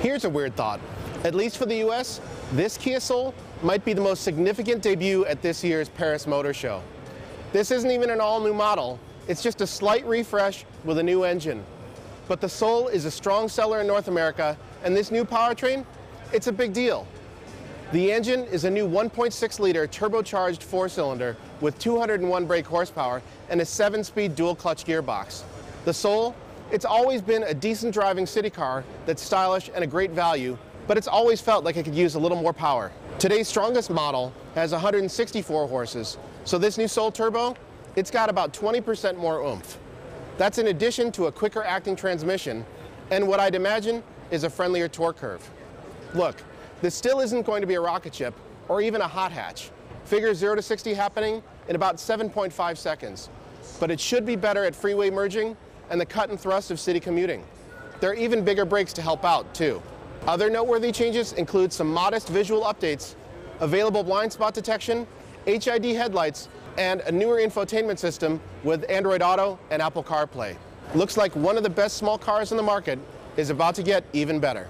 Here's a weird thought. At least for the US, this Kia Soul might be the most significant debut at this year's Paris Motor Show. This isn't even an all-new model, it's just a slight refresh with a new engine. But the Soul is a strong seller in North America, and this new powertrain, it's a big deal. The engine is a new 1.6-liter turbocharged four-cylinder with 201 brake horsepower and a seven-speed dual-clutch gearbox. The Soul, it's always been a decent driving city car that's stylish and a great value, but it's always felt like it could use a little more power. Today's strongest model has 164 horses, so this new Soul Turbo, it's got about 20% more oomph. That's in addition to a quicker acting transmission and what I'd imagine is a friendlier torque curve. Look, this still isn't going to be a rocket ship or even a hot hatch. Figure 0 to 60 happening in about 7.5 seconds. But it should be better at freeway merging and the cut and thrust of city commuting. There are even bigger brakes to help out, too. Other noteworthy changes include some modest visual updates, available blind spot detection, HID headlights, and a newer infotainment system with Android Auto and Apple CarPlay. Looks like one of the best small cars in the market is about to get even better.